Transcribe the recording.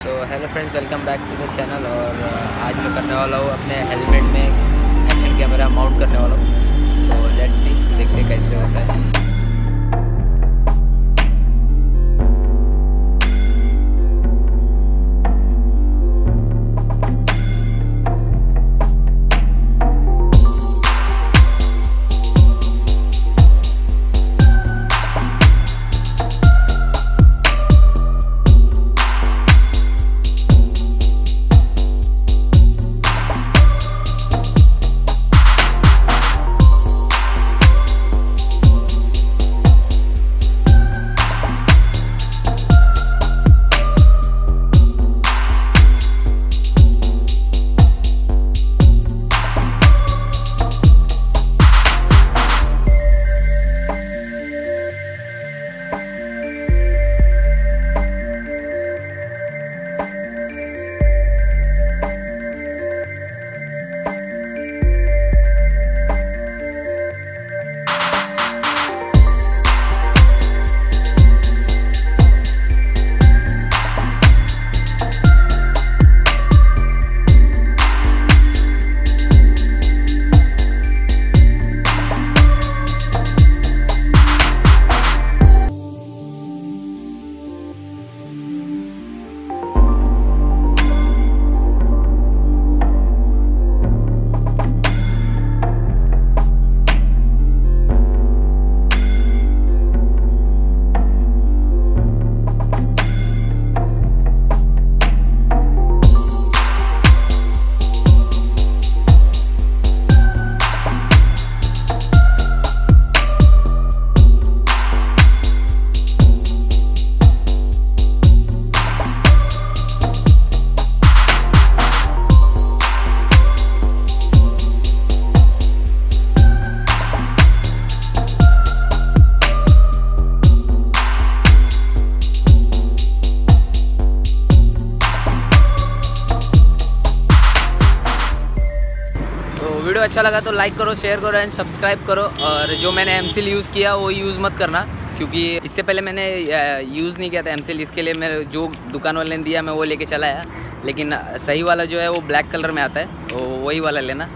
तो hello friends welcome back to the channel और uh, आज मैं करने वाला हूँ अपने हेलमेट में वीडियो अच्छा लगा तो लाइक करो शेयर करो एंड सब्सक्राइब करो। और जो मैंने एम यूज़ किया, वो यूज़ मत करना, क्योंकि इससे पहले मैंने यूज़ नहीं किया था एम इसके लिए मैं जो दुकान वाले ने दिया, मैं वो लेके चला आया। लेकिन सही वाला जो है, वो ब्लैक कलर में आता है वही वाला लेना।